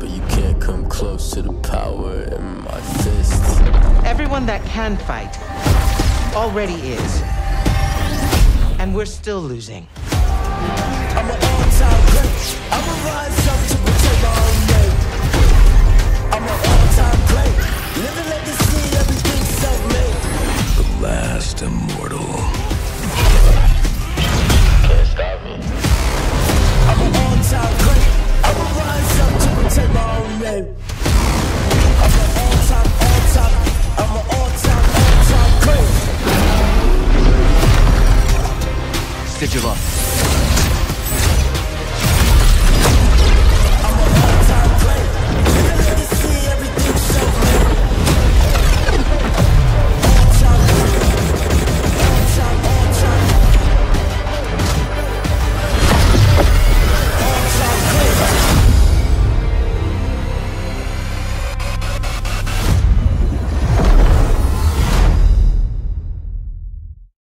but you can't come close to the power in my fist. Everyone that can fight already is. And we're still losing. I'm all-time great. I'm a rise up to protect my own name. I'm all-time great. Living legacy, self-made. The last immortal. Digilux.